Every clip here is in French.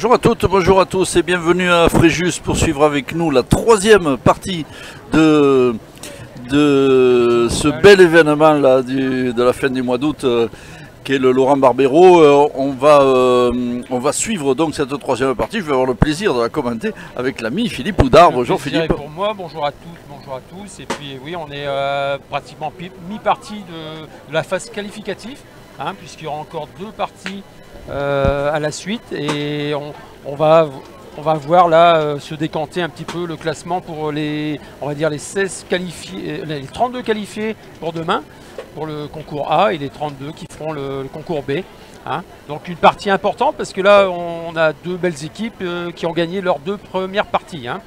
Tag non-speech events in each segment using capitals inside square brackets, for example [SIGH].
Bonjour à toutes, bonjour à tous et bienvenue à Fréjus pour suivre avec nous la troisième partie de, de ce bel événement là du, de la fin du mois d'août euh, qui est le Laurent Barbero. Euh, on, va, euh, on va suivre donc cette troisième partie. Je vais avoir le plaisir de la commenter avec l'ami Philippe Houdard. Le Bonjour Philippe. Pour moi, bonjour à toutes, bonjour à tous. Et puis oui, on est pratiquement mi-partie de, de la phase qualificative, hein, puisqu'il y aura encore deux parties à la suite. Et on, va, voir là euh, se décanter un petit peu le classement pour les, on va dire les 16 qualifiés, euh, les 32 qualifiés pour demain, pour le concours A, et les 32 qui feront le, concours B. hein. Donc une partie importante parce que là on a deux belles équipes euh, qui ont gagné leurs deux premières parties. hein.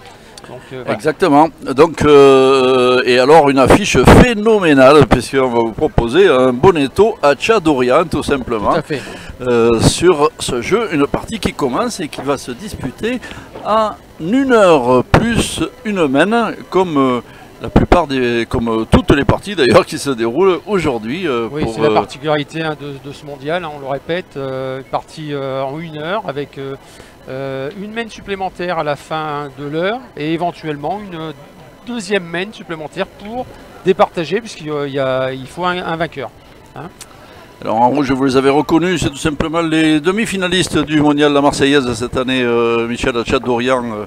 Donc, euh, voilà. Exactement. Donc, euh, et alors une affiche phénoménale puisqu'on va vous proposer un bonetto à Chadorian tout simplement. Tout à fait. euh, sur ce jeu, une partie qui commence et qui va se disputer à une heure plus une mène, comme la plupart des, comme euh, toutes les parties d'ailleurs [LAUGHS] qui se déroulent aujourd'hui. euh, Oui, c'est la euh, particularité hein, de, de ce mondial, hein, on le répète, une partie en une heure avec une mène supplémentaire à la fin de l'heure et éventuellement une deuxième mène supplémentaire pour départager puisqu'il y a- il faut un, un vainqueur. Alors en rouge, vous les avez reconnus, c'est tout simplement les demi-finalistes du mondial La Marseillaise cette année, euh, Michel Chadorian, euh,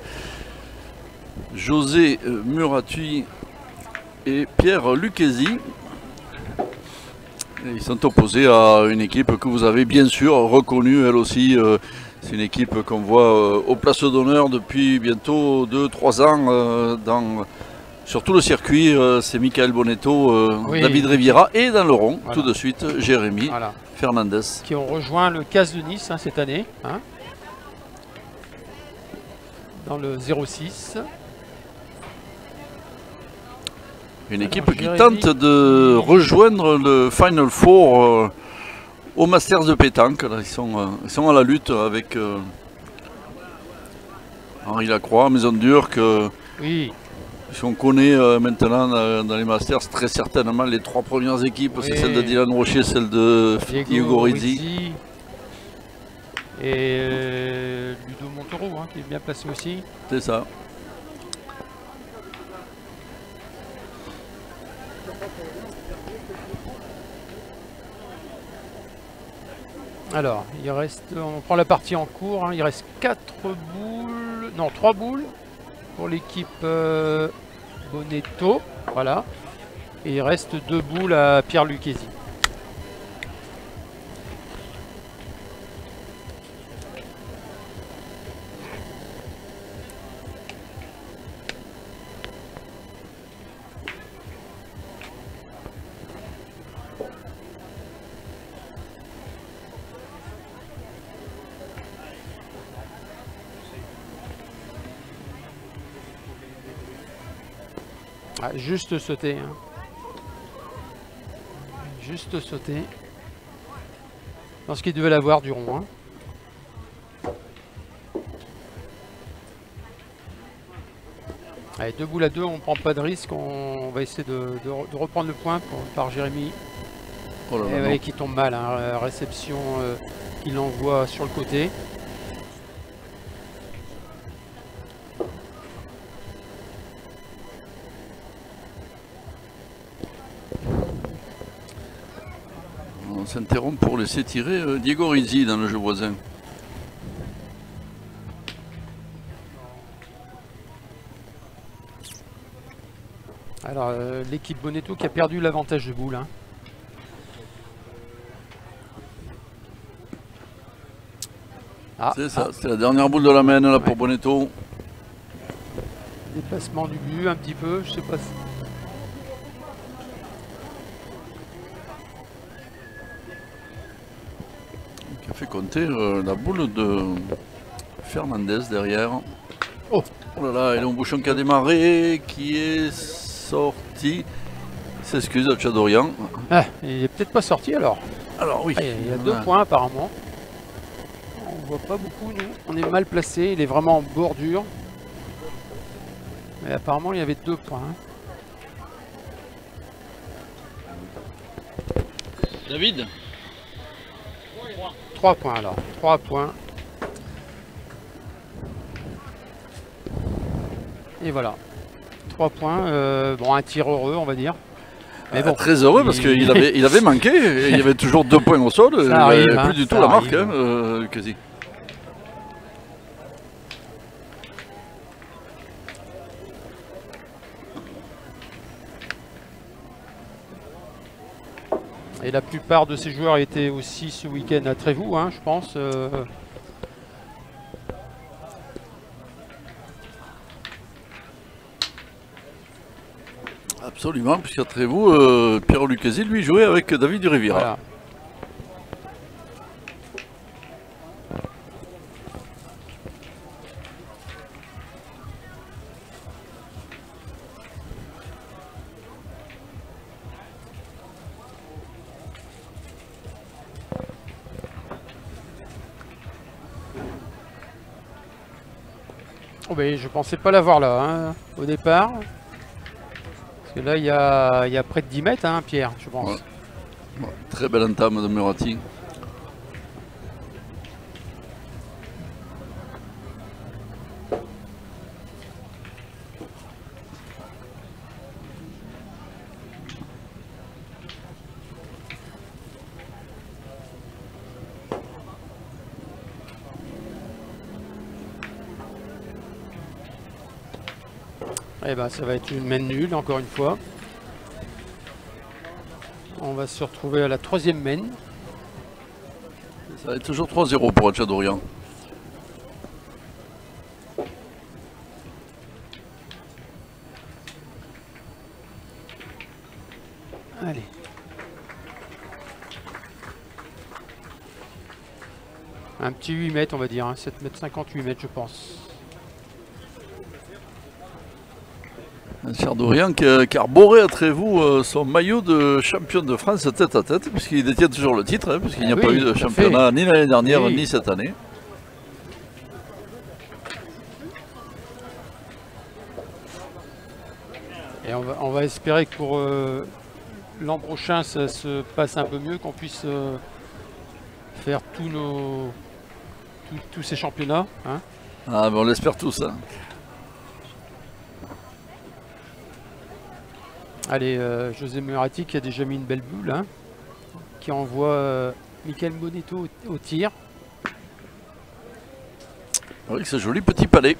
José Muratui et Pierre Lucchesi. Ils sont opposés à une équipe que vous avez bien sûr reconnue, elle aussi. euh, c'est une équipe qu'on voit euh, aux places d'honneur depuis bientôt 2-3 ans euh, dans, sur tout le circuit. c'est Michael Bonetto, Oui. David Riviera et dans le rond, Voilà. tout de suite, Jérémy Voilà. Fernandez. Qui ont rejoint le CAS de Nice hein, cette année. hein, dans le 06. Une Alors, équipe qui tente de rejoindre le Final Four euh, au Masters de pétanque. Là, ils, sont, euh, ils sont à la lutte avec euh, Henri Lacroix, Maison Durk. euh, Oui, si on connaît maintenant dans les Masters très certainement les trois premières équipes, c'est celle de Dylan Rocher, celle de Diego, Rizzi. Et Ludo Montoro hein, qui est bien placé aussi. C'est ça. Alors, il reste, on prend la partie en cours, hein, il reste 4 boules, non 3 boules pour l'équipe euh, Bonetto, voilà. Et il reste 2 boules à Pierre Lucchesi. Juste sauter. hein. Juste sauter. Dans ce qu'il devait l'avoir du rond. hein. Allez, deux boules à deux, on prend pas de risque, on, va essayer de, de re- de reprendre le point pour- par Jérémy. Oh là là, Eh ouais, qui tombe mal, hein, réception euh, qu'il envoie sur le côté. S'interrompt pour laisser tirer euh, Diego Rizzi dans le jeu voisin. Alors, euh, l'équipe Bonetto qui a perdu l'avantage de boule. hein. Ah, C'est ça, c'est la dernière boule de la main là pour Bonetto. Déplacement du but un petit peu, je sais pas. Fait compter euh, la boule de Fernandez derrière. Oh. là là, et le bouchon qui a démarré, qui est sorti. S'excuse à Chadorian. Ah, il est peut-être pas sorti alors. Alors oui. Ah, il y a- deux points apparemment. On voit pas beaucoup nous. On est mal placé, il est vraiment en bordure. Mais apparemment il y avait deux points. hein. David? 3 points alors. 3 points. Et voilà. 3 points. Euh, bon, un tir heureux, on va dire. Euh, très heureux parce qu'il [LAUGHS] avait, manqué. il y avait toujours 2 points au sol. Ça arrive, plus hein, du tout la marque, hein, euh, quasi. Et la plupart de ces joueurs étaient aussi ce week-end à Trévoux, hein, je pense. euh. Absolument, puisqu'après vous, euh, Pierre Lucasi, lui, jouait avec David. Voilà. Oh je pensais pas l'avoir là, hein, au départ. Parce que là, il y a, il y a près de 10 mètres, hein, Pierre, je pense. Très belle entame de Murati. Ben, ça va être une main nulle, encore une fois. On va se retrouver à la troisième main. Ça va être toujours 3-0 pour Tchadorian. Allez. Un petit 8 mètres, on va dire. hein, 7 mètres 58 mètres, je pense. Chardorian qui, a- qui a arboré à Trévoux euh, son maillot de champion de France tête à tête, puisqu'il détient toujours le titre, hein, puisqu'il n'y a Ah pas eu de championnat ni l'année dernière Oui. ni cette année. Et on va, on va espérer que pour euh, l'an prochain, ça se passe un peu mieux, qu'on puisse euh, faire tous nos tous, tous ces championnats. hein. Ah, ben on l'espère tous. hein. Allez, euh, José Murati qui a déjà mis une belle boule, hein, qui envoie euh, Michael Bonetto au, tir. Avec ce joli petit palais.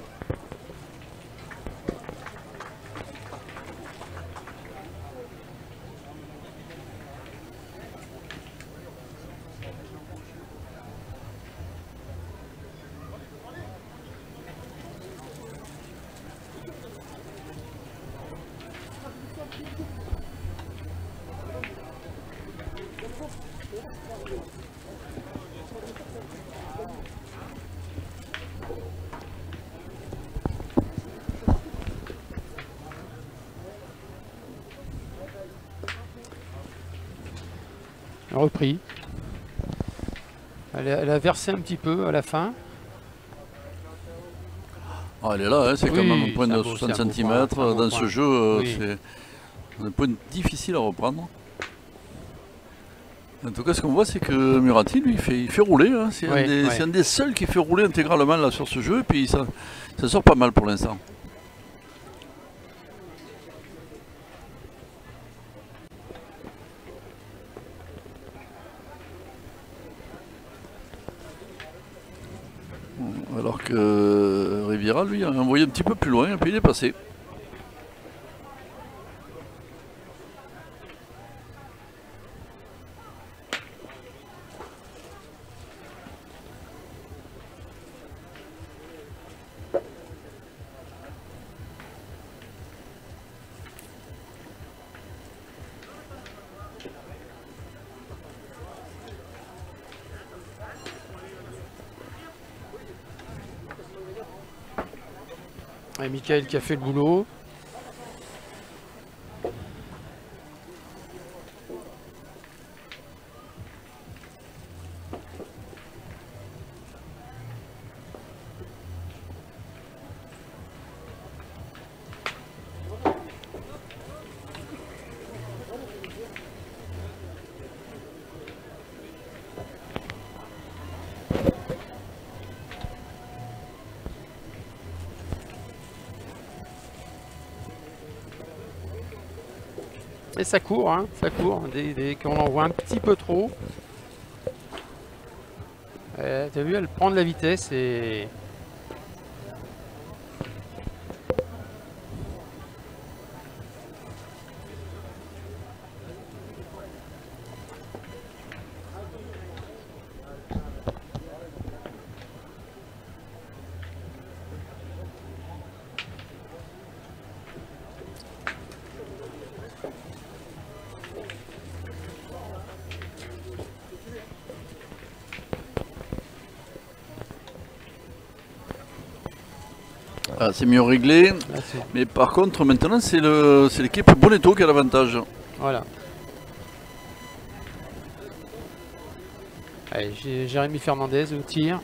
Repris. Elle a, elle a versé un petit peu à la fin. Ah, elle est là, hein, c'est quand même un point de beau- 60 c'est un beau cm. Dans point. ce jeu, euh, Oui. c'est un point difficile à reprendre. En tout cas, ce qu'on voit, c'est que Murati, lui, il fait, il fait rouler. hein. C'est un, des- ouais. c'est un des seuls qui fait rouler intégralement là, sur ce jeu. Et puis, ça, ça sort pas mal pour l'instant. Alors que Riviera, lui, a envoyé un petit peu plus loin, et puis il est passé. Qui a fait le boulot. Ça court, hein, ça court. Dès, qu'on en voit un petit peu trop. Euh, T'as vu, elle prend de la vitesse et... Ah, c'est mieux réglé. Mais par contre, maintenant, c'est le- c'est l'équipe Bonetto qui a l'avantage. Voilà. Allez, j'ai Jérémy Fernandez au tir.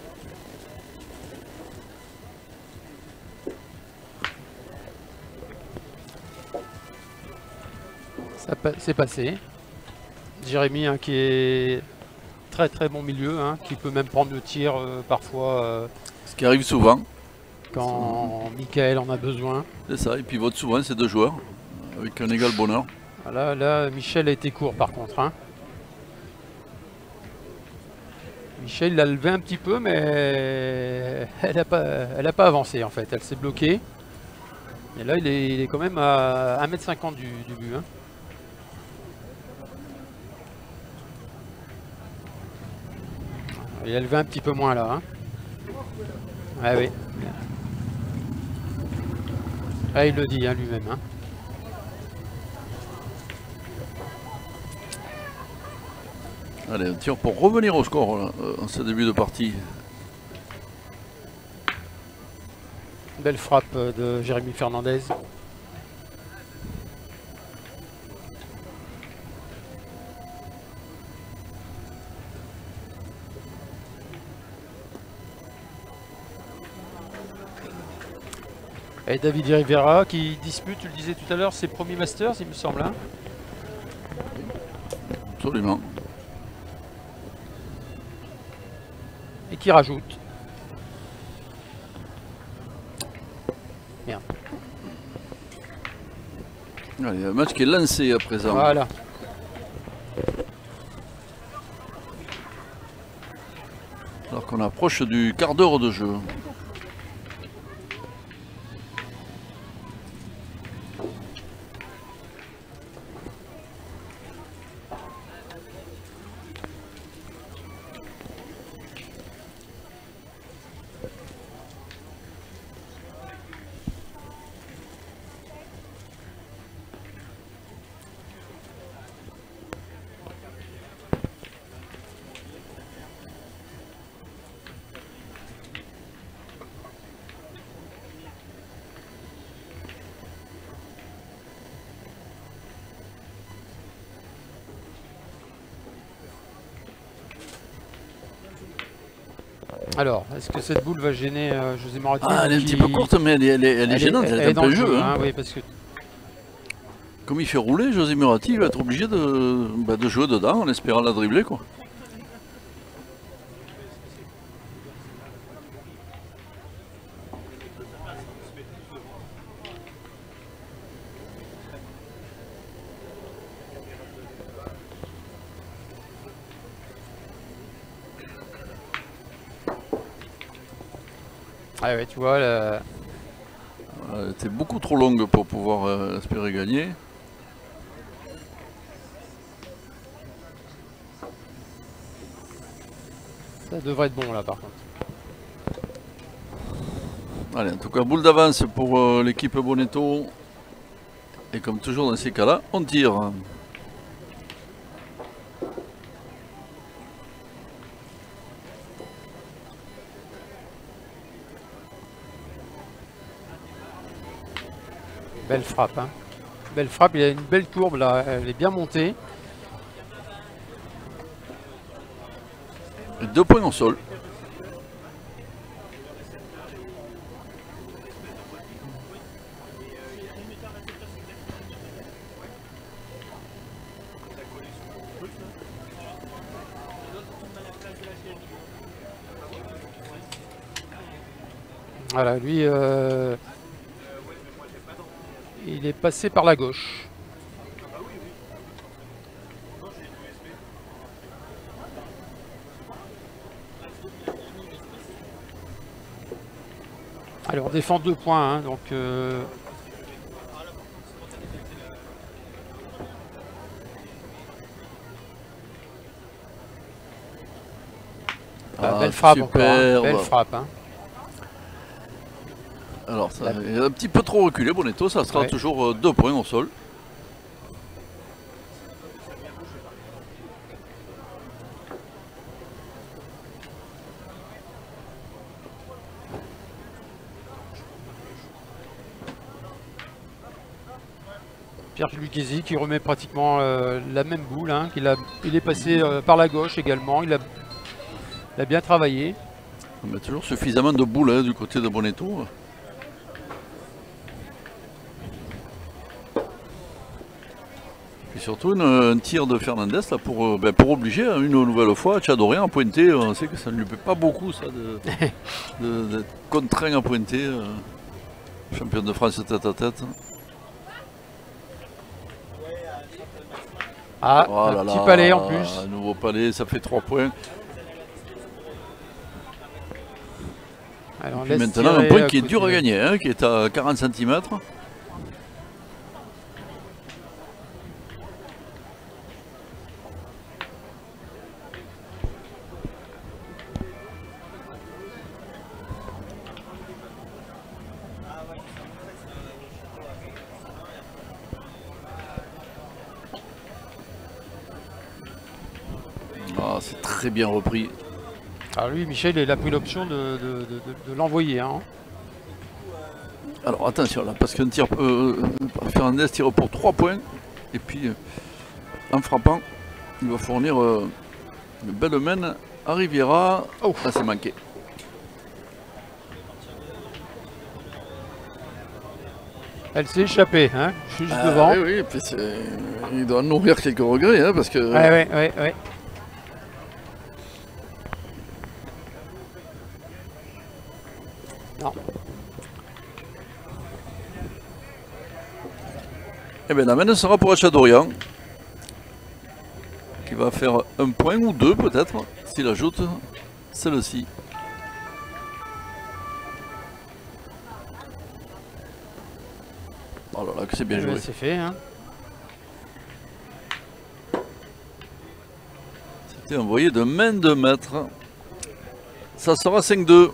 Ça C'est passé. Jérémy hein, qui est très très bon milieu, hein, qui peut même prendre le tir euh, parfois euh, Ce qui arrive souvent. Quand Michael en a besoin. C'est ça. Et puis vote souvent ces deux joueurs. Avec un égal bonheur. Là, là, Michel a été court par contre. hein. Michel l'a levé un petit peu, mais elle n'a pas, elle a pas avancé en fait. Elle s'est bloquée. Et là, il est, il est quand même à 1m50 du, du but. hein. Il a levé un petit peu moins là. hein. Ah oui. Ah, il le dit hein, lui-même. hein. Allez, un tir pour revenir au score là, euh, en ce début de partie. Belle frappe euh, de Jérémy Fernandez. Et David Rivera qui dispute, tu le disais tout à l'heure, ses premiers Masters, il me semble. hein. Absolument. et qui rajoute. Allez, un match qui est lancé à présent. Voilà. Alors qu'on approche du quart d'heure de jeu. Est-ce que cette boule va gêner euh, José Moratti Ah, elle est un petit peu courte, mais elle est, elle est- elle est gênante, elle, est un peu le jeu. hein. hein, oui, parce que Comme il fait rouler, José Murati il va être obligé de, bah, de jouer dedans en espérant la dribbler. Quoi. Ah ouais, tu vois, Elle était beaucoup trop longue pour pouvoir euh, espérer gagner. ça devrait être bon là par contre. Allez, en tout cas, boule d'avance pour euh, l'équipe Bonetto. Et comme toujours dans ces cas-là, on tire. Belle frappe. hein. Belle frappe, il a une belle courbe là, elle est bien montée. Deux points au sol. Voilà, lui, euh, passer par la gauche. Allez, on défend deux points, hein, donc... Euh... Ah, belle frappe, super, encore, hein. belle frappe. Hein. Alors, ça, il est un petit peu trop reculé, Bonetto. Ça sera Ouais. toujours euh, deux points au sol. Pierre Lucchesi qui remet pratiquement euh, la même boule. hein, qu'il a, il est passé euh, par la gauche également. Il a, il a bien travaillé. On a toujours suffisamment de boules hein, du côté de Bonetto. Surtout une- un tir de Fernandez là, pour, euh, ben, pour obliger hein, une nouvelle fois Chadorien à pointer. On sait que ça ne lui plaît pas beaucoup ça [LAUGHS] de- contraint à pointer. euh, champion de France tête à tête. Ah, Oh un là petit là, palais en plus. Un nouveau palais, ça fait 3 points. Alors, maintenant, un point qui est dur à gagner, hein, qui est à 40 cm. Ah, c'est très bien repris. Alors lui, Michel, il a pris l'option de, de- de- de- de l'envoyer. hein. Alors attention là, parce qu'un tir, euh, Fernandez tire pour 3 points. Et puis, euh, en frappant, il va fournir euh, une belle main à Riviera. Oh. Là, c'est manqué. Elle s'est échappée, hein, juste Ah, devant. oui, oui, et puis il doit nourrir quelques regrets, hein, parce que Ouais, ouais, ouais, ouais. Eh ben, la main sera pour Achadorian. Qui va faire un point ou deux peut-être, s'il ajoute celle-ci. Oh là là, que c'est bien Eh ben, joué. C'est fait. Hein. C'était envoyé de main de maître. Ça sera 5-2.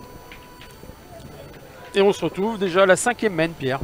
Et on se retrouve déjà à la cinquième main, Pierre.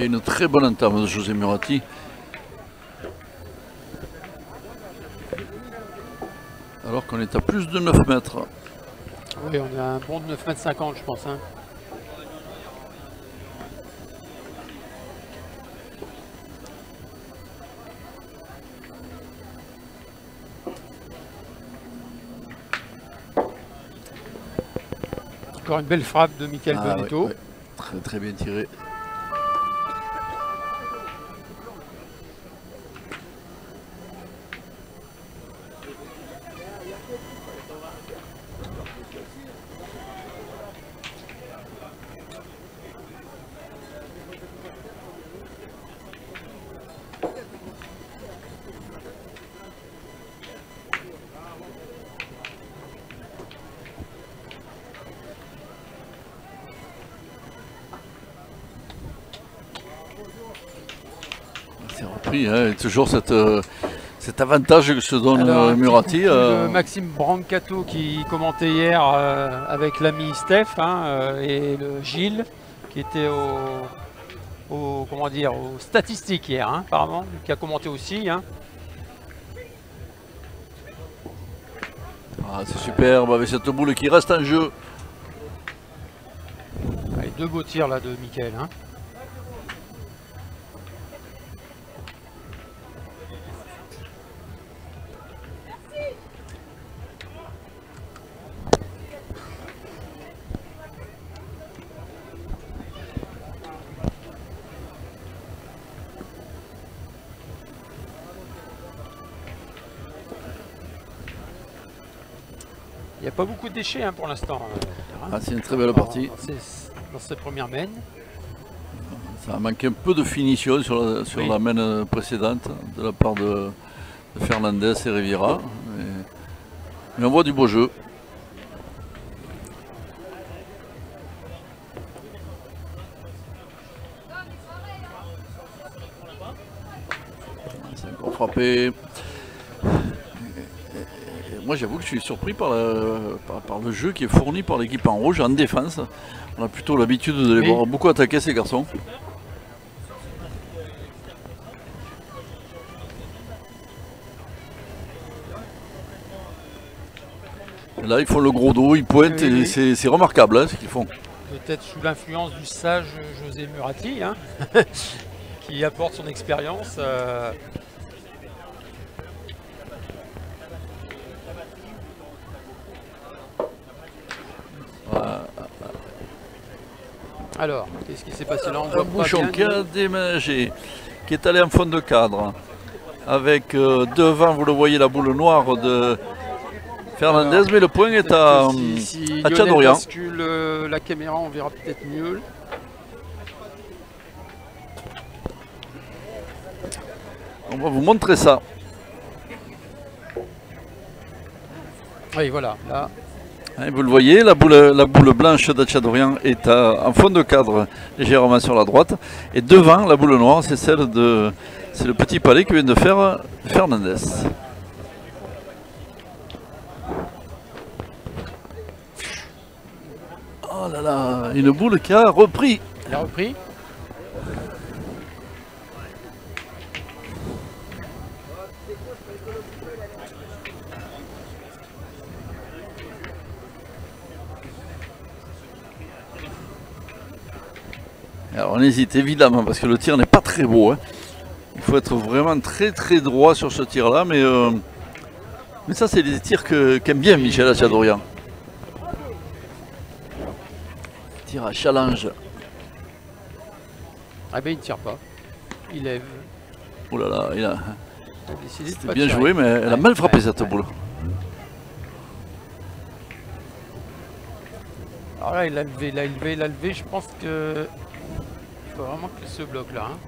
Et une très bonne entame de José Murati. Alors qu'on est à plus de 9 mètres. Oui, on a un bon de 9 mètres 50, je pense. hein. Encore une belle frappe de Michael Ah, Bonetto. Très très bien tiré. Hein, et toujours cette, euh, cet avantage que se donne Alors, euh, Murati. euh, Maxime Brancato qui commentait hier euh, avec l'ami Steph hein, et le Gilles qui était au, au- comment dire aux statistiques hier hein, apparemment qui a commenté aussi. ah, c'est superbe avec cette boule qui reste en jeu. Allez, deux beaux tirs là de Mickaël. hein. Pas beaucoup de déchets hein, pour l'instant. euh. Ah, c'est une très belle partie. Dans cette première main. Ça a manqué un peu de finition sur la, sur Oui. la main précédente de la part de, de Fernandez et Riviera. Mais, mais on voit du beau jeu. C'est encore frappé. Moi j'avoue que je suis surpris par, le- par- par le jeu qui est fourni par l'équipe en rouge en défense. On a plutôt l'habitude de les Oui. voir beaucoup attaquer ces garçons. Là, ils font le gros dos, ils pointent, Oui, et oui. c'est remarquable hein, ce qu'ils font. peut-être sous l'influence du sage José Murati, hein, [LAUGHS] qui apporte son expérience. euh. Alors, qu'est-ce qui s'est passé là On Un voit pas bouchon bien, qui a déménagé, qui est allé en fond de cadre, avec euh, devant, vous le voyez, la boule noire de Fernandez, Alors, mais le point est à, que si, si à Tchadorian. bascule euh, la caméra, on verra peut-être mieux. On va vous montrer ça. Oui, voilà. Là, Vous le voyez, la boule, la boule blanche d'Achadorian est à- en fond de cadre, légèrement sur la droite. Et devant, la boule noire, c'est celle de. C'est le petit palais que vient de faire Fernandez. Oh là là, une boule qui a repris. il a repris. Alors on hésite évidemment parce que le tir n'est pas très beau. hein. Il faut être vraiment très très droit sur ce tir là, mais, euh, mais ça c'est des tirs que- qu'aime bien Michel Achadorian. Tir à challenge. Ah ben il ne tire pas. Il lève. Oh là là, il a, c'était bien joué, mais elle a Ouais, mal frappé ouais, cette ouais. boule. Alors là, il a levé, il a levé, il a levé. Je pense que faut vraiment qu'il se bloque là. hein.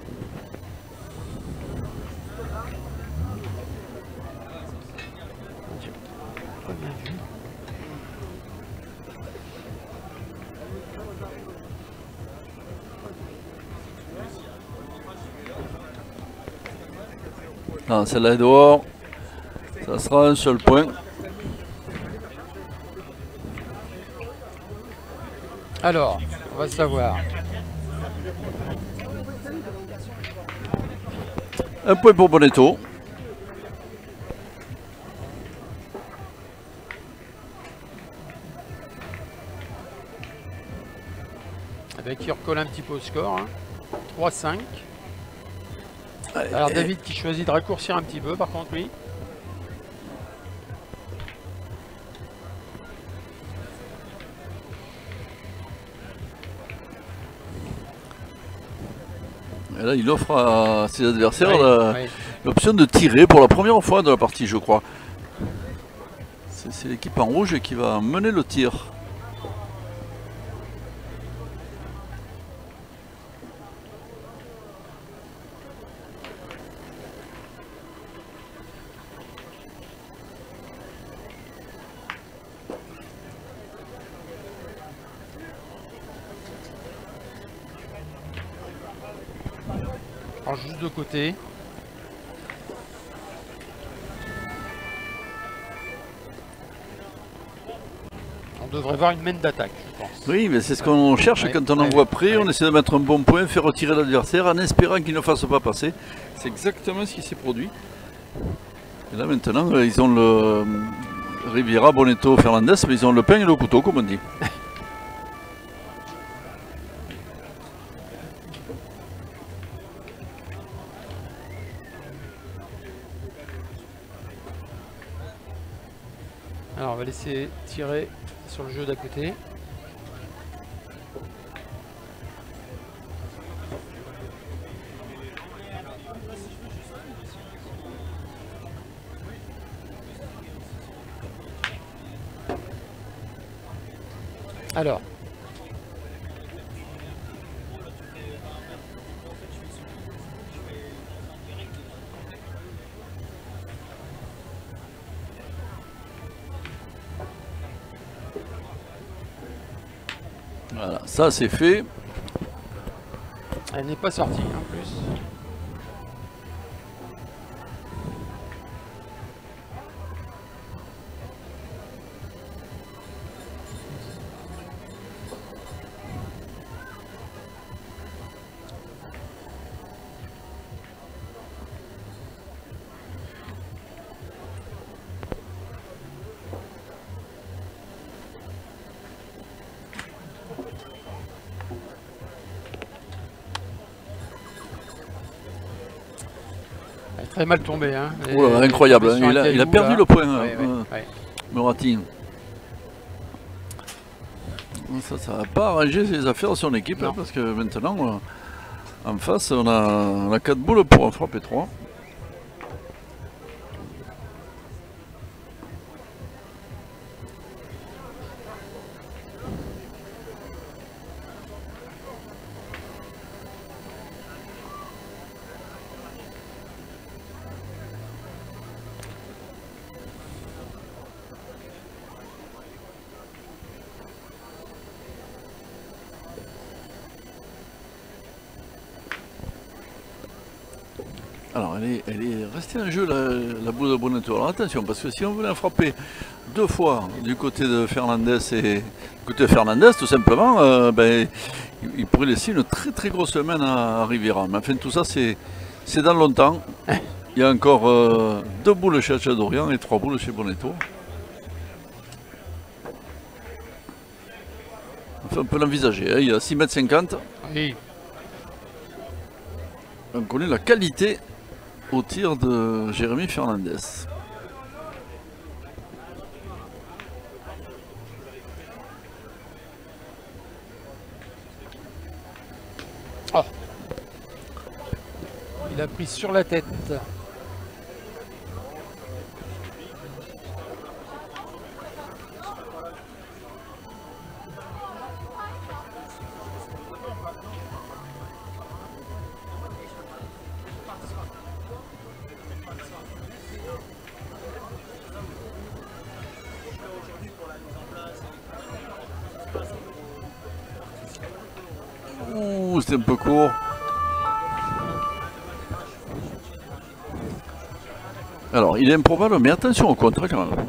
Non, celle-là est dehors. Ça sera un seul point. Alors, on va savoir. Un point pour Bonetto. Avec qui recolle un petit peu au score. hein. 3-5. Allez, Alors David qui choisit de raccourcir un petit peu par contre lui. Et là, il offre à ses adversaires Oui, la- oui. l'option de tirer pour la première fois de la partie, je crois. C'est l'équipe en rouge qui va mener le tir. On devrait voir une main d'attaque, je pense. Oui, mais c'est ce qu'on cherche quand on ouais, envoie près. On essaie de mettre un bon point, faire retirer l'adversaire en espérant qu'il ne fasse pas passer. C'est exactement ce qui s'est produit. Et là maintenant, euh, ils ont le euh, Riviera, Bonetto, Fernandez, mais ils ont le pain et le couteau, comme on dit. [LAUGHS] Laisser tirer sur le jeu d'à côté. Alors. Voilà, ça c'est fait. Elle n'est pas sortie en plus. Mal tombée. Hein. Oh là, incroyable, hein. il, a, il a caillou, perdu là. le point, hein, Ouais. Moratti. Ça, ça va pas arranger ses affaires de son équipe, hein, parce que maintenant, euh, en face, on a, on a 4 boules pour frapper 3. En jeu, la, la boule de Bonneto. Alors attention, parce que si on voulait en frapper deux fois du côté de Fernandez et du côté de Fernandez, tout simplement, euh, ben, il, il pourrait laisser une très très grosse main à, à Riviera. Mais enfin, tout ça, c'est c'est dans longtemps. [LAUGHS] Il y a encore euh, deux boules chez Chadorian et trois boules chez Bonneto. Enfin, on peut l'envisager. hein. Il y a 6,50 m. Oui. On connaît la qualité au tir de Jérémy Fernandez. Il a pris sur la tête. C'était un peu court. Alors, il est improbable, mais attention au contre quand même.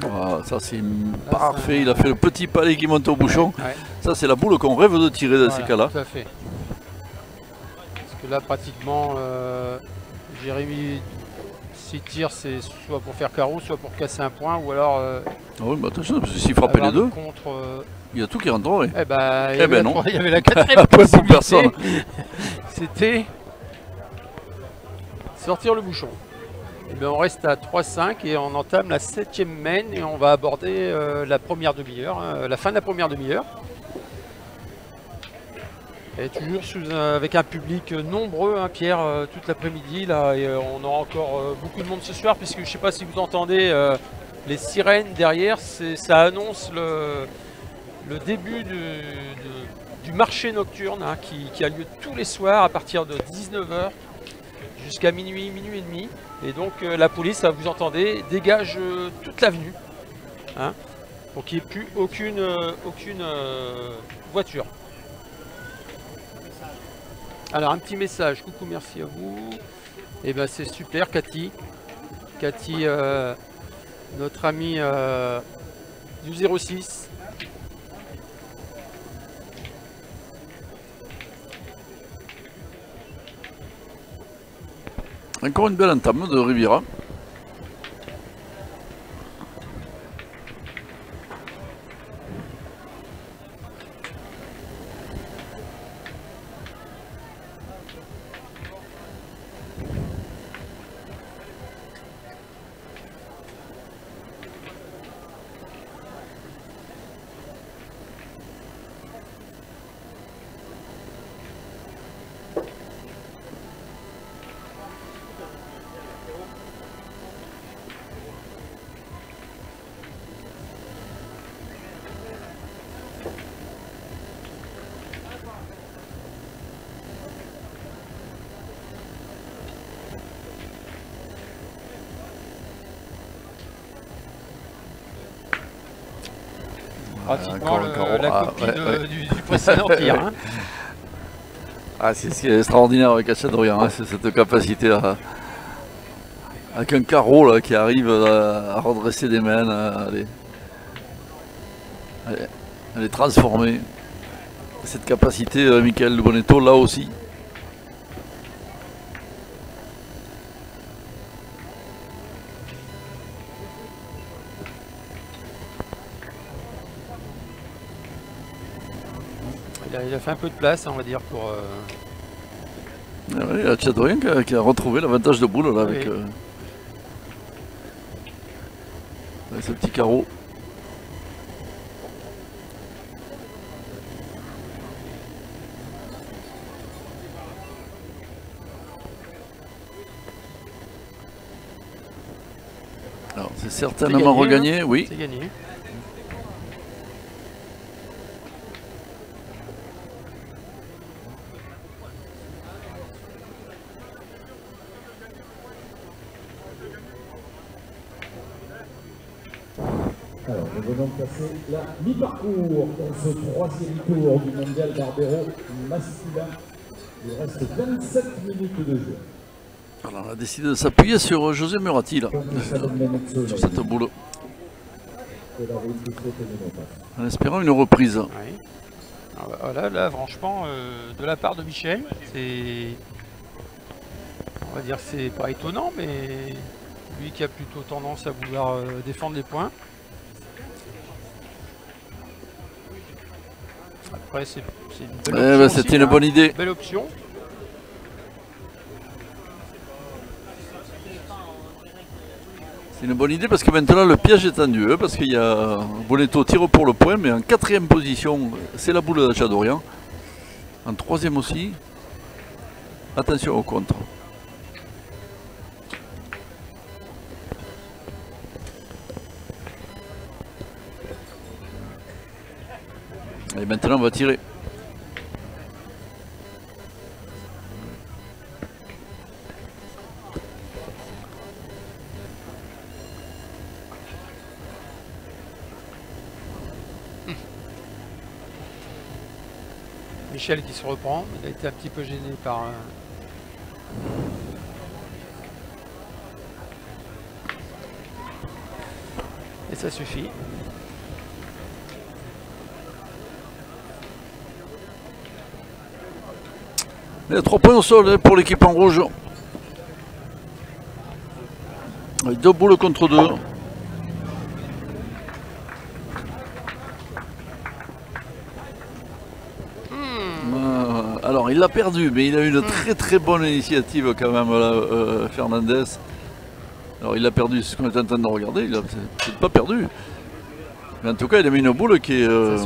Voilà, ça c'est parfait. Il a fait le petit palais qui monte au bouchon. Ouais. Ça, c'est la boule qu'on rêve de tirer dans ces cas-là. Tout à fait. Parce que là, pratiquement, euh, Jérémy, s'il tire, c'est soit pour faire carreau, soit pour casser un point, ou alors. euh, Ah oui, mais attention, parce que s'il frappait les deux, Contre, euh, il y a tout qui rentrerait. eh ben, il, y Eh ben non. il y avait [LAUGHS] la quatrième possibilité. personne. [LAUGHS] C'était sortir le bouchon. Eh ben, on reste à 3-5 et on entame la septième main et on va aborder euh, la première demi-heure, hein, la fin de la première demi-heure. Et toujours avec un public nombreux, hein, Pierre, euh, toute l'après-midi. Là, et, euh, on aura encore euh, beaucoup de monde ce soir, puisque je ne sais pas si vous entendez euh, les sirènes derrière. Ça annonce le, début du, marché nocturne hein, qui, a lieu tous les soirs à partir de 19h jusqu'à minuit, minuit et demi. Et donc euh, la police, hein, vous entendez, dégage euh, toute l'avenue pour qu'il n'y ait plus aucune, euh, euh, voiture. Alors un petit message, coucou, merci à vous. Et eh ben c'est super Cathy. Cathy, euh, notre ami euh, du 06. Encore une belle entame de Riviera. Pratiquement la ah, copie Du, précédent tir. Hein. Ah, c'est ce qui est extraordinaire avec Achadorian, hein, c'est cette capacité à, avec un carreau là, qui arrive à, redresser des mains, à les, transformer. Cette capacité, euh, Michael Bonetto, là aussi, fait un peu de place, on va dire, pour. Euh... Ah oui, il y a qui, a retrouvé l'avantage de boule là, avec, euh, avec ce petit carreau. Alors c'est certainement regagné, hein? oui. C'est gagné. Passer la mi-parcours dans ce troisième tour du mondial Barbero masculin. Il reste 27 minutes de jeu. Alors, on a décidé de s'appuyer sur José Murati là, sur cette boule. En espérant une reprise. Voilà, là, franchement, euh, de la part de Michel, c'est. On va dire c'est pas étonnant, mais lui qui a plutôt tendance à vouloir euh, défendre les points. Après, c'est une, eh ben, C'était une bonne idée. Belle option. C'est une bonne idée parce que maintenant le piège est tendu, hein, parce qu'il y a Bonetto tire pour le point, mais en quatrième position, c'est la boule de Chadorian. En troisième aussi. Attention au contre. Et maintenant on va tirer. Michel qui se reprend, il a été un petit peu gêné par... Et ça suffit. Il y a 3 points au sol hein, pour l'équipe en rouge. deux boules contre deux. Hmm. alors il l'a perdu, mais il a eu une hmm. très très bonne initiative quand même, euh, Fernandez. Alors il a perdu, c'est ce qu'on est en train de regarder, il a peut-être pas perdu. Mais en tout cas, il a mis une boule qui est, euh,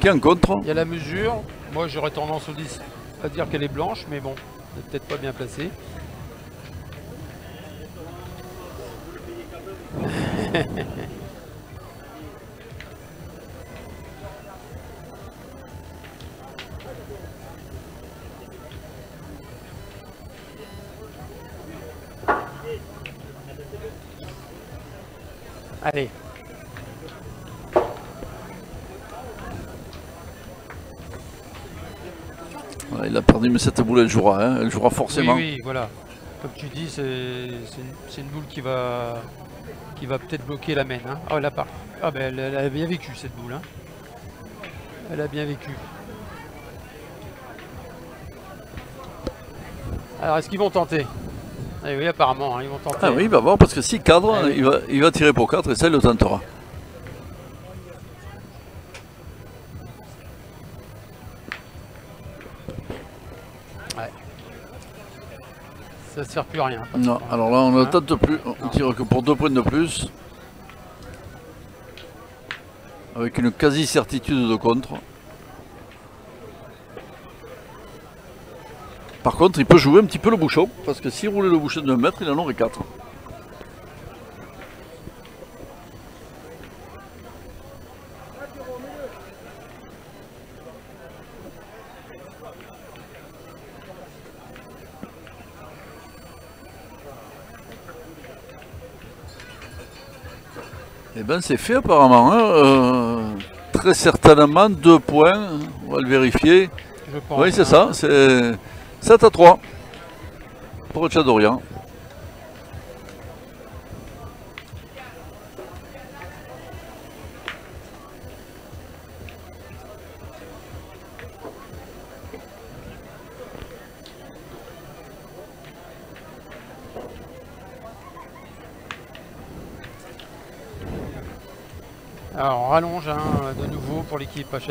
qui est en contre. Il y a la mesure. Moi, j'aurais tendance au 10 dire qu'elle est blanche, mais bon, peut-être pas bien placée. [LAUGHS] cette boule, elle jouera. Hein. Elle jouera forcément. Oui, oui, voilà. comme tu dis, c'est une, boule qui va, qui va peut-être bloquer la main. hein. Ah, elle a pas. Ah, ben, elle, elle a bien vécu cette boule. hein. Elle a bien vécu. Alors, est-ce qu'ils vont tenter? Eh oui, apparemment, hein, ils vont tenter. Ah oui, il va voir, parce que s'il cadre, Ah oui. il, va, il va tirer pour 4 et ça, il le tentera. Ça ne sert plus à rien. Non, alors là, on ne Hein tente plus, on Non. tire que pour 2 points de plus. Avec une quasi-certitude de contre. Par contre, il peut jouer un petit peu le bouchon, parce que s'il roulait le bouchon de 1 mètre, il en aurait 4. Eh ben c'est fait apparemment. hein. Euh, très certainement deux points. On va le vérifier. Je pense. Oui, c'est hein. ça. C'est 7 à 3 pour le. Alors,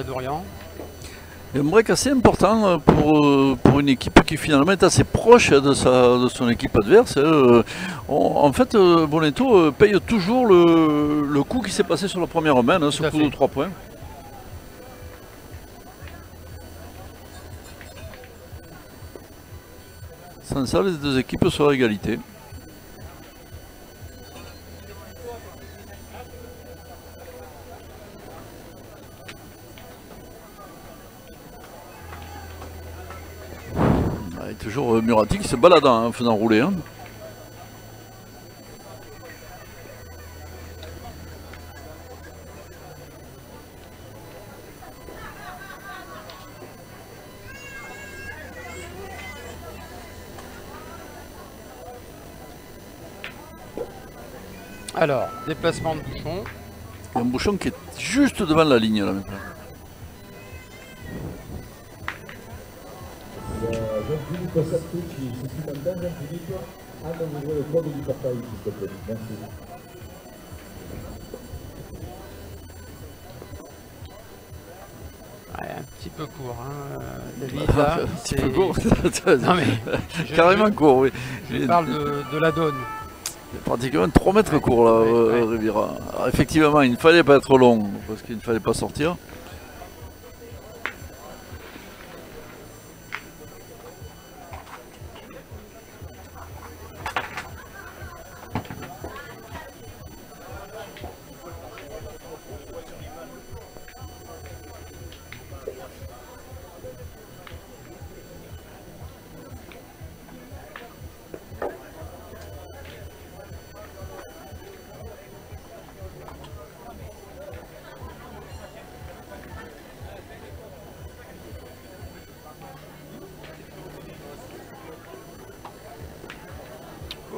d'Orient. Et un break assez important euh, pour, euh, pour une équipe qui finalement est assez proche de, sa, de son équipe adverse. hein. Euh, en fait, Bonetto paye toujours le, le coup qui s'est passé sur la première main, hein, ce coup fait. de 3 points. Sans ça, les deux équipes sont à égalité. Se balade hein, en faisant rouler. hein. Alors, déplacement de bouchon. Il y a un bouchon qui est juste devant la ligne là maintenant. Jean-Philippe Sartucci, ceci maintenant, Jean-Philippe, à ouvrir le code du portail, s'il te plaît. Merci. Ouais, un petit peu court, hein, euh, David. [LAUGHS] Là, un petit peu court. Non mais, Carrément court, oui. Je, parle de, de la donne. Pratiquement 3 mètres court là, Ouais, euh, ouais. Riviera. Alors, effectivement, il ne fallait pas être long parce qu'il ne fallait pas sortir.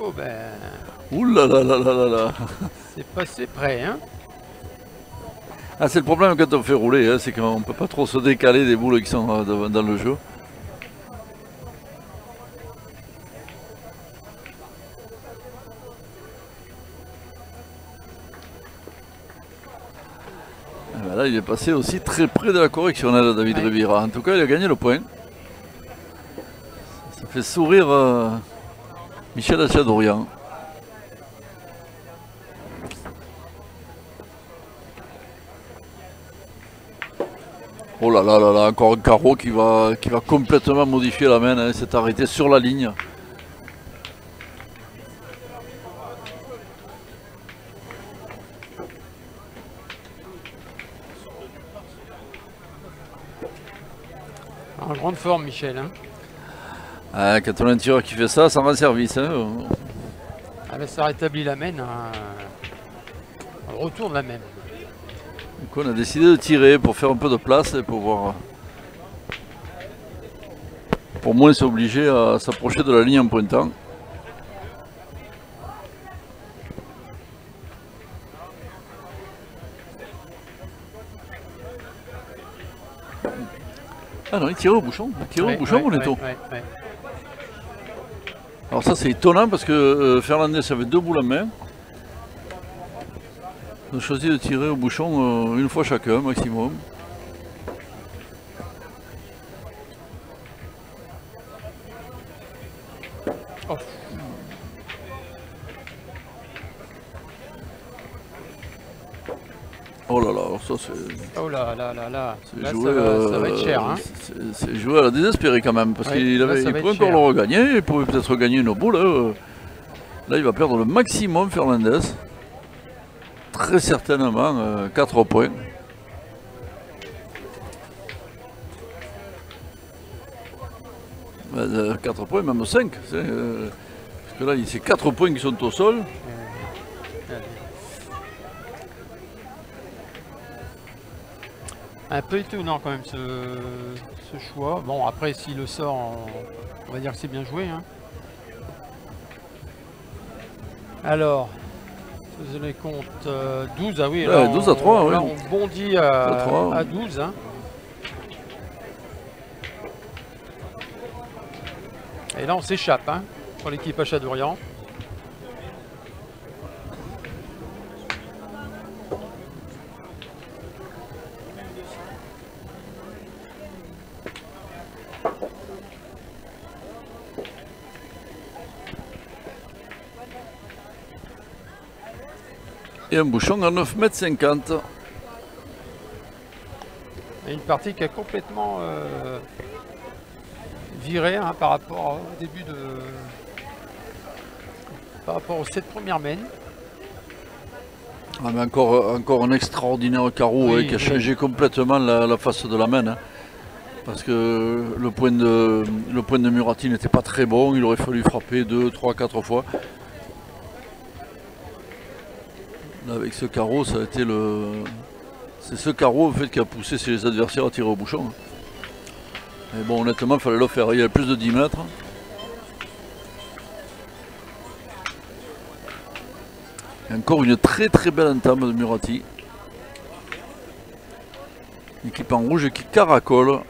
Oh ben, Ouh là là là là là là. c'est passé près, hein. Ah, c'est le problème quand on fait rouler, hein, c'est qu'on ne peut pas trop se décaler des boules qui sont euh, dans- le jeu. Ah ben là, il est passé aussi très près de la correctionnelle, David Ouais. En tout cas, il a gagné le point. Ça fait sourire euh, Michel Achadorian. Oh là là là là, encore un carreau qui va, complètement modifier la main. hein, Il s'est arrêté sur la ligne. En grande forme, Michel. Hein. Ah, quand on a un tireur qui fait ça, hein. ah, ça rend service. Ça rétablit la mène. On hein. retourne la même. Donc on a décidé de tirer pour faire un peu de place et pour voir. Pour moins s'obliger à s'approcher de la ligne en pointant. Ah non, il tirait au bouchon. Il au bouchon, on alors ça c'est étonnant parce que euh, Fernandez avait deux boules en main. Ils ont choisi de tirer au bouchon euh, une fois chacun maximum. Là là là là. c'est Là, joué, ça, va, ça va euh, être cher. Hein. c'est- joué à la désespérée quand même parce Ouais, qu'il là, avait, il va pouvait être encore cher. le regagner, il pouvait peut-être regagner une boule. hein. Là il va perdre le maximum Fernandez. Très certainement 4 points. Euh, 4 points, même 5. parce que là, c'est 4 points qui sont au sol. Un peu étonnant quand même ce, ce choix. Bon après s'il le sort, on, on va dire que c'est bien joué. hein. Alors, faisons les comptes. euh, 12, ah oui. Ouais, là, 12 à on- 3, là, ouais. on bondit à, À 3. à 12. hein. Et là on s'échappe hein, pour l'équipe Achat d'Orient. Et un bouchon à 9,50 m. Et une partie qui a complètement euh, viré hein, par rapport au début de. par rapport aux 7 premières mènes. Ah, mais encore, encore un extraordinaire carreau Oui, hein, qui a oui. changé complètement la, la face de la main. hein. Parce que le point de, le point de Murati n'était pas très bon, il aurait fallu frapper 2, 3, 4 fois. Là, avec ce carreau, ça a été le. C'est ce carreau en fait, qui a poussé ses adversaires à tirer au bouchon. Mais bon, honnêtement, il fallait le faire. Il y plus de 10 mètres. Et encore une très très belle entame de Murati. Équipe en rouge qui caracole.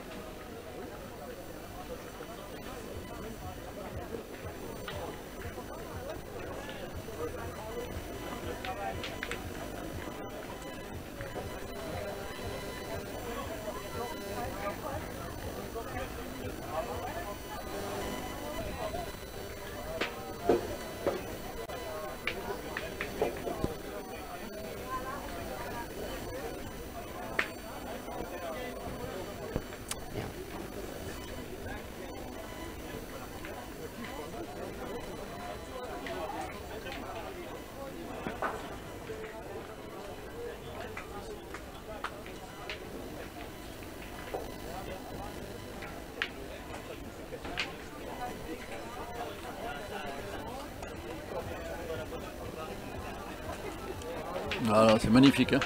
Voilà, c'est magnifique. hein.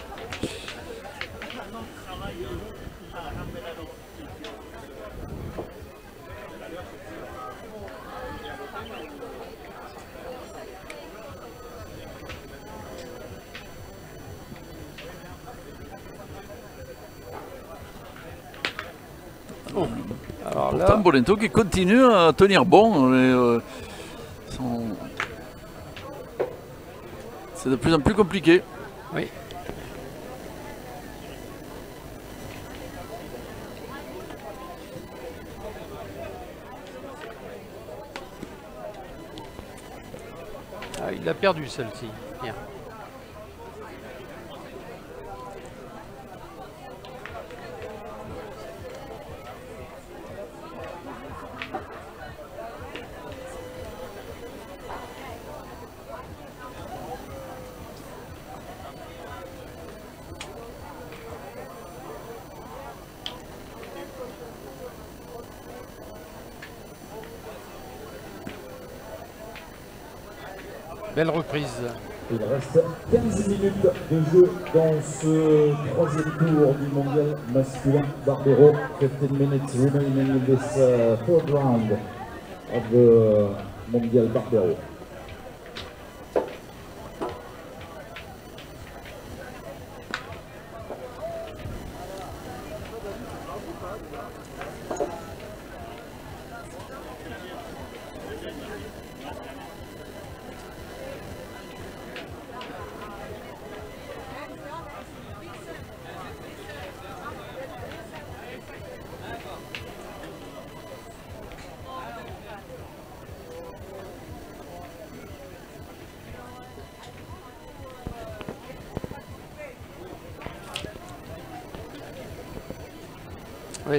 Alors Pourtant, là, Bolento qui continue à tenir bon. mais, euh, son- C'est de plus en plus compliqué. Oui. Ah, il a perdu celle-ci. Bien. Belle reprise. Il reste 15 minutes de jeu dans ce troisième tour du mondial masculin Barbero. 15 minutes remaining in this uh, round of the mondial Barbero.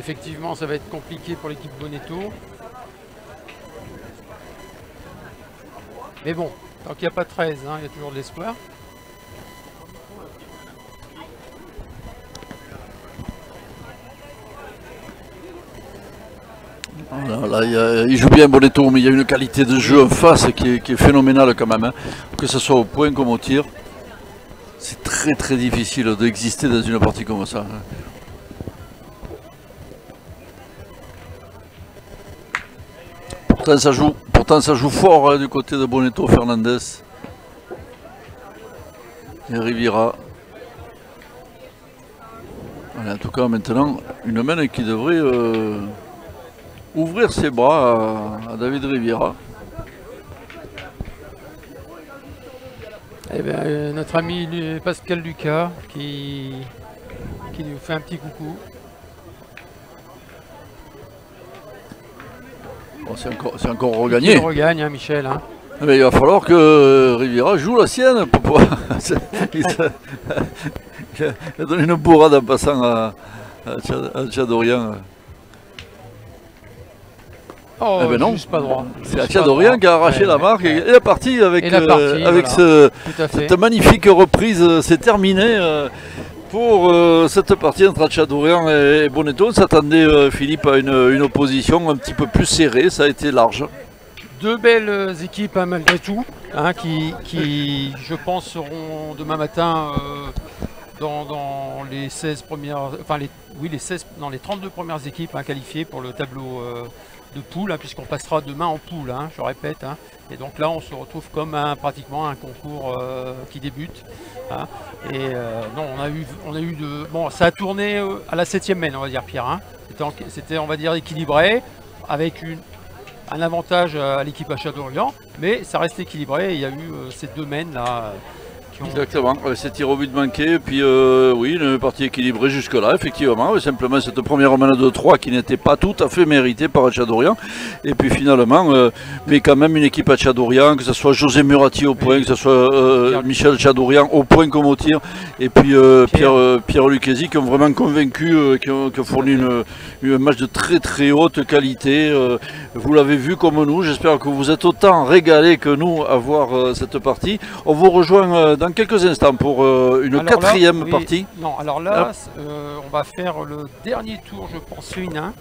Effectivement, ça va être compliqué pour l'équipe Bonetto. Mais bon, tant qu'il n'y a pas 13, hein, il y a toujours de l'espoir. Il, joue bien Bonetto, mais il y a une qualité de jeu en face qui est, qui est phénoménale quand même. hein. Que ce soit au point comme au tir. C'est très très difficile d'exister dans une partie comme ça. hein. Pourtant ça joue, fort hein, du côté de Bonetto, Fernandez. Et Riviera. Voilà, en tout cas maintenant, une main qui devrait euh, ouvrir ses bras à, David Riviera. Eh ben, euh, notre ami Lu- Pascal Lucas qui, qui nous fait un petit coucou. Bon, c'est encore, encore Il regagné. regagne, hein, Michel. hein. Mais il va falloir que Riviera joue la sienne pour pouvoir. Il il a- il donné une bourrade en passant à, à Tchad- à Tchadorian. Oh, Eh ben non. C'est pas qui a arraché Ouais, la marque ouais. et, et la partie avec, la euh, partie, avec voilà. ce, cette magnifique reprise. euh, C'est terminé euh, pour euh, cette partie entre Tchadorian et Bonetto. On s'attendait, euh, Philippe, à une, opposition un petit peu plus serrée. Ça a été large. Deux belles équipes hein, malgré tout, hein, qui, je pense, seront demain matin euh, dans, les 16 premières, enfin les, oui les 16, dans les 32 premières équipes hein, qualifiées pour le tableau de poule, hein, puisqu'on passera demain en poule, hein, je répète. hein. et donc là, on se retrouve comme pratiquement un concours euh, qui débute. et euh, non, on a eu, on a eu de, bon, ça a tourné euh, à la septième mène, on va dire Pierre. C'était, on va dire, équilibré, avec un avantage à l'équipe achat d'Orient, mais ça reste équilibré. Il y a eu ces deux mènes là qui ont. Exactement, avec ces tirs au but manqués, et puis euh, oui, une partie équilibrée jusque-là, effectivement, simplement cette première manette de 3 qui n'était pas tout à fait méritée par Tchadorian, et puis finalement, euh, mais quand même une équipe à Tchadorian, que ce soit José Murati au point, que ce soit euh, Michel Tchadorian au point comme au tir, et puis Pierre. Pierre, Lucchesi qui ont vraiment convaincu, qui, ont, qui ont fourni une, une match de très très haute qualité. vous l'avez vu comme nous, j'espère que vous êtes autant régalés que nous à voir cette partie. On vous rejoint euh, dans quelques instants pour euh, une Alors là, quatrième oui, partie. Non, alors là, euh, on va faire le dernier tour, je pense, féminin.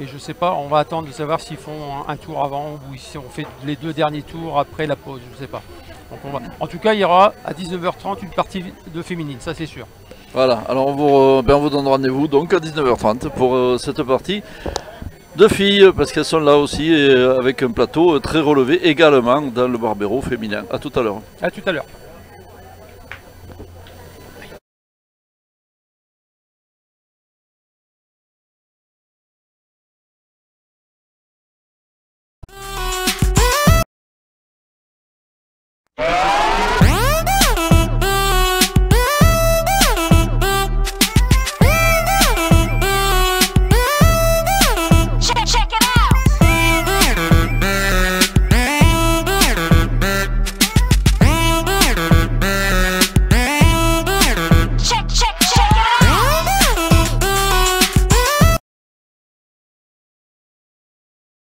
Et je sais pas, on va attendre de savoir s'ils font un, un tour avant ou si on fait les deux derniers tours après la pause, je sais pas. Donc on va... En tout cas, il y aura à 19h30 une partie de féminine, ça c'est sûr. Voilà, alors on vous, euh, ben, on vous donne rendez-vous donc à 19h30 pour euh, cette partie de filles, parce qu'elles sont là aussi, et, avec un plateau très relevé également dans le Barbero féminin. A tout à l'heure. À tout à l'heure.